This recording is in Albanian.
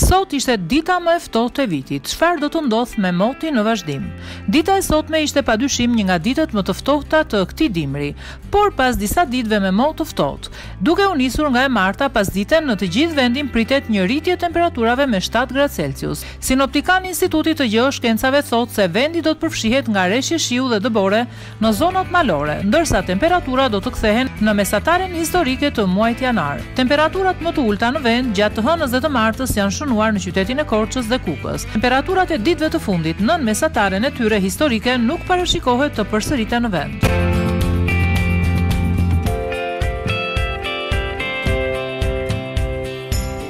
Sot ishte dita më e ftohtë e vitit. Çfarë do të ndodh me motin në vazhdim? Dita e sotme ishte padyshim një nga ditët më të ftohta të këtij dimri, por pas disa ditëve me mot të ftohtë, duke u nisur nga e marta pasdite në të gjithë vendin pritet një rritje e temperaturave me 7 gradë Celsius. Sinoptikan i Institutit të Gjeoshkencave thotë se vendi do të përfshihet nga reshje shiu dhe dëbore në zonat malore, ndërsa temperaturat do të kthehen në mesataren historike të muajit janar. Temperaturat më të ulëta në vend gjatë të hënës dhe të martës janë shënuar në qytetin e Korçës dhe Kukës. Temperaturat e ditëve të fundit nën mesataren e tyre historike nuk parashikohet të përsëriten në vend.